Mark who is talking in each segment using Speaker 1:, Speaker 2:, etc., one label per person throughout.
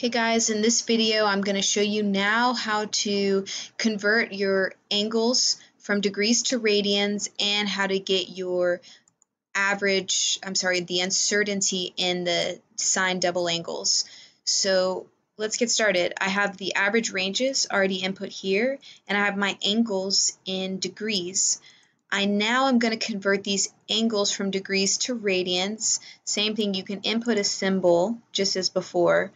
Speaker 1: Hey guys, in this video I'm going to show you now how to convert your angles from degrees to radians and how to get your average, I'm sorry, the uncertainty in the sine double angles. So let's get started. I have the average ranges already input here and I have my angles in degrees. I now am going to convert these angles from degrees to radians. Same thing, you can input a symbol just as before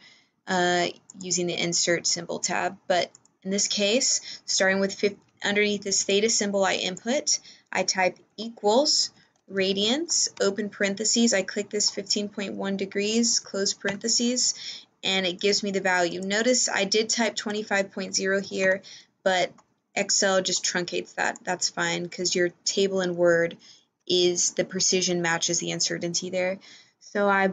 Speaker 1: uh, using the insert symbol tab. But in this case, starting with underneath this theta symbol I input, I type equals radians, open parentheses, I click this 15.1 degrees, close parentheses, and it gives me the value. Notice I did type 25.0 here, but Excel just truncates that. That's fine because your table in Word is the precision matches the uncertainty there. So I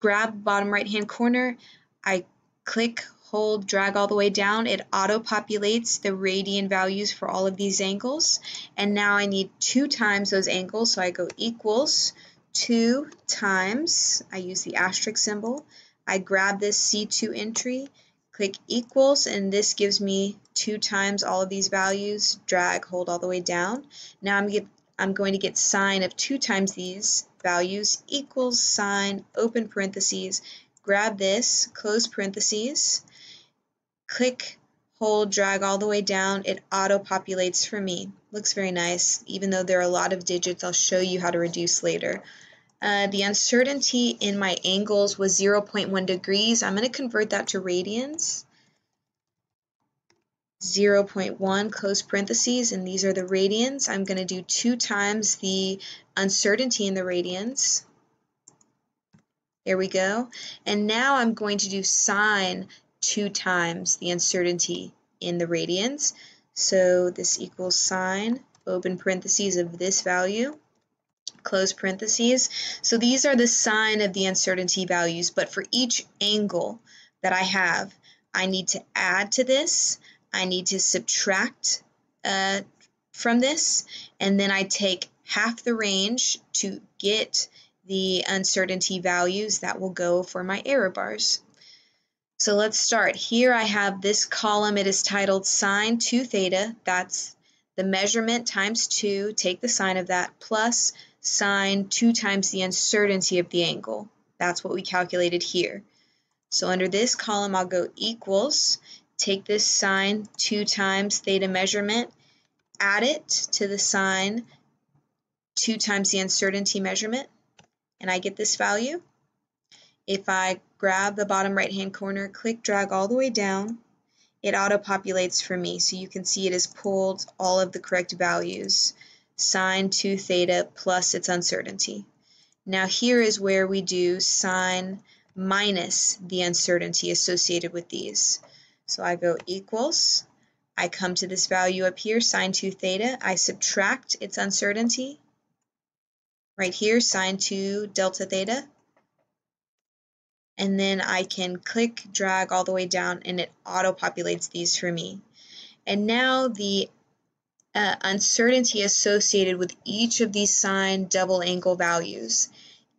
Speaker 1: grab bottom right hand corner, I click, hold, drag all the way down, it auto-populates the radian values for all of these angles. And now I need two times those angles, so I go equals 2 times, I use the asterisk symbol, I grab this C2 entry, click equals, and this gives me 2 times all of these values, drag, hold all the way down. Now I'm, get, I'm going to get sine of 2 times these values equals sign, open parentheses, grab this, close parentheses, click, hold, drag all the way down, it auto-populates for me. Looks very nice, even though there are a lot of digits, I'll show you how to reduce later. Uh, the uncertainty in my angles was 0.1 degrees. I'm going to convert that to radians. 0.1 close parentheses, and these are the radians. I'm going to do 2 times the uncertainty in the radians. There we go. And now I'm going to do sine 2 times the uncertainty in the radians. So this equals sine, open parentheses of this value, close parentheses. So these are the sine of the uncertainty values, but for each angle that I have, I need to add to this, I need to subtract uh, from this, and then I take half the range to get the uncertainty values that will go for my error bars. So let's start. Here I have this column. It is titled sine 2 theta. That's the measurement times 2. Take the sine of that plus sine 2 times the uncertainty of the angle. That's what we calculated here. So under this column, I'll go equals, take this sine 2 times theta measurement, add it to the sine 2 times the uncertainty measurement, and I get this value. If I grab the bottom right hand corner, click drag all the way down, it auto populates for me. So you can see it has pulled all of the correct values, sine 2 theta plus its uncertainty. Now here is where we do sine minus the uncertainty associated with these. So I go equals, I come to this value up here, sine 2 theta, I subtract its uncertainty, right here, sine 2 delta theta. And then I can click, drag all the way down, and it auto-populates these for me. And now the uh, uncertainty associated with each of these sine double angle values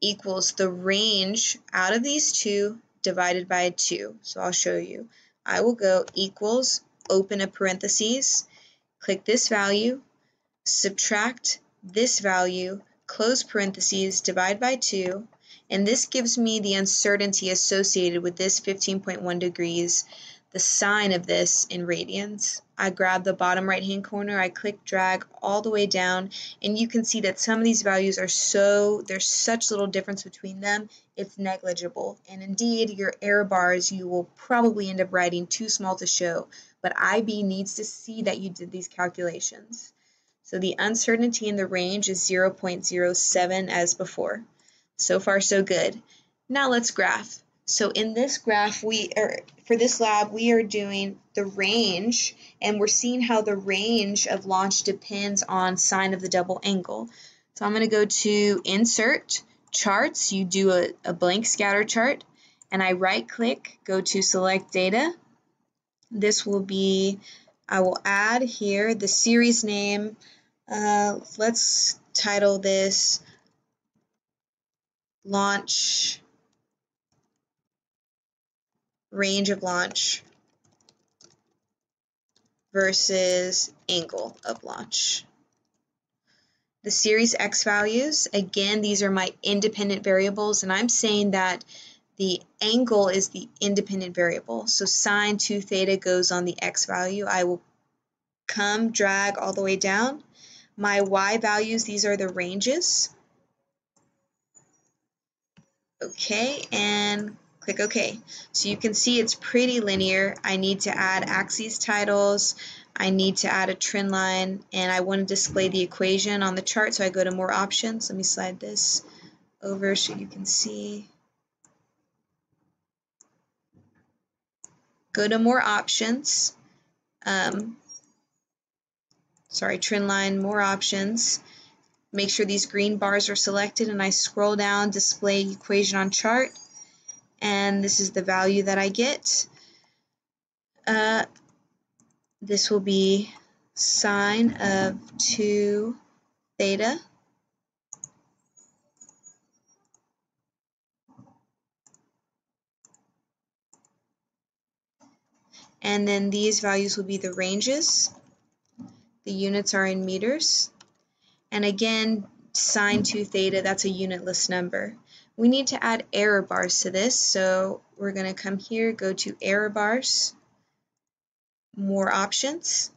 Speaker 1: equals the range out of these two divided by 2. So I'll show you. I will go equals, open a parentheses, click this value, subtract this value, close parentheses, divide by 2, and this gives me the uncertainty associated with this 15.1 degrees, the sine of this in radians. I grab the bottom right hand corner, I click drag all the way down, and you can see that some of these values are so, there's such little difference between them, it's negligible. And indeed, your error bars you will probably end up writing too small to show, but IB needs to see that you did these calculations. So the uncertainty in the range is 0.07 as before. So far so good. Now let's graph. So in this graph, we are for this lab, we are doing the range, and we're seeing how the range of launch depends on sine of the double angle. So I'm going to go to Insert, Charts. You do a, a blank scatter chart, and I right-click, go to Select Data. This will be, I will add here the series name uh, let's title this Launch range of launch versus angle of launch. The series x values, again, these are my independent variables, and I'm saying that the angle is the independent variable. So sine 2 theta goes on the x value. I will come, drag all the way down. My y values, these are the ranges. Okay, and click OK. So you can see it's pretty linear. I need to add axes titles. I need to add a trend line, and I want to display the equation on the chart, so I go to More Options. Let me slide this over so you can see. Go to More Options. Um, sorry, trend line, More Options. Make sure these green bars are selected, and I scroll down, Display Equation on Chart and this is the value that I get. Uh, this will be sine of 2 theta and then these values will be the ranges. The units are in meters. And again, sine 2 theta, that's a unitless number. We need to add error bars to this, so we're going to come here, go to error bars, more options,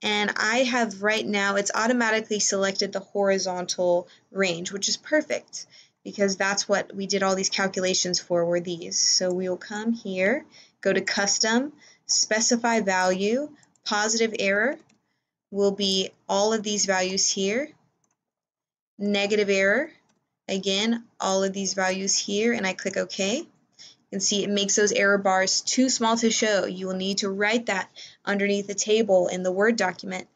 Speaker 1: and I have right now, it's automatically selected the horizontal range, which is perfect because that's what we did all these calculations for were these. So we will come here, go to custom, specify value, positive error will be all of these values here, negative error again all of these values here and I click OK. You can see it makes those error bars too small to show. You will need to write that underneath the table in the Word document.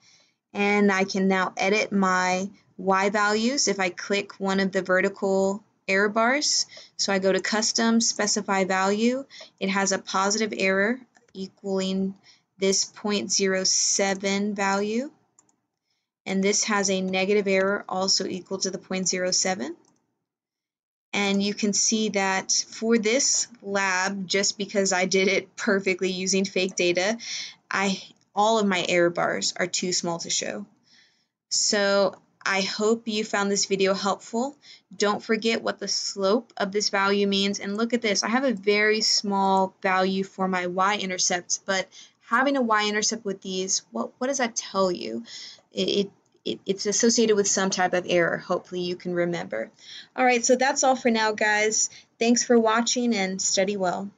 Speaker 1: And I can now edit my Y values if I click one of the vertical error bars. So I go to custom, specify value. It has a positive error equaling this 0.07 value. And this has a negative error also equal to the 0.07 and you can see that for this lab, just because I did it perfectly using fake data, I all of my error bars are too small to show. So I hope you found this video helpful. Don't forget what the slope of this value means. And look at this, I have a very small value for my y-intercept, but having a y-intercept with these, what, what does that tell you? It, it it, it's associated with some type of error. Hopefully you can remember. All right, so that's all for now, guys. Thanks for watching and study well.